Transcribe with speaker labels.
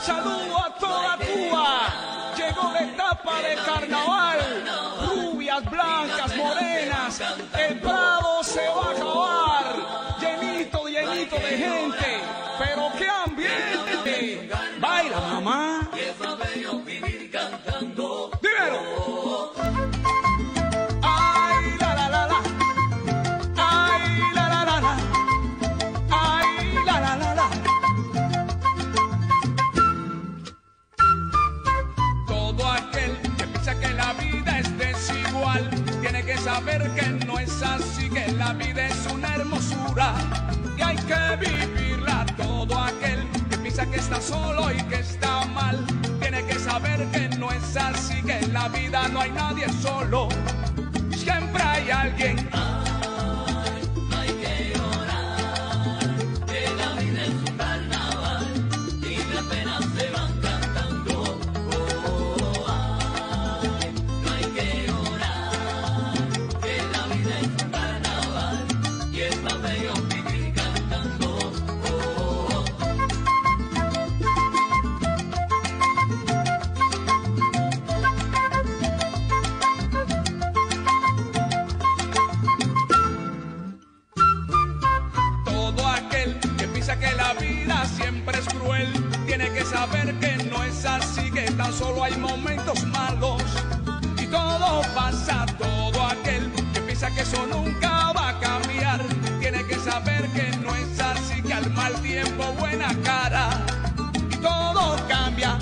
Speaker 1: Saludo a toda Cuba. Llegó la etapa del carnaval. Rubias, blancas, morenas. El Prado se va a acabar. Llenito, llenito de gente. Pero qué ambiente. Baila, mamá. Saber que no es así, que la vida es una hermosura y hay que vivirla. Todo aquel que piensa que está solo y que está mal tiene que saber que no es así, que en la vida no hay nadie solo, para ver que no es así, que tan solo hay momentos malos. Y todo pasa, todo aquel que piensa que eso nunca va a cambiar, tiene que saber que no es así, que al mal tiempo buena cara. Y todo cambia,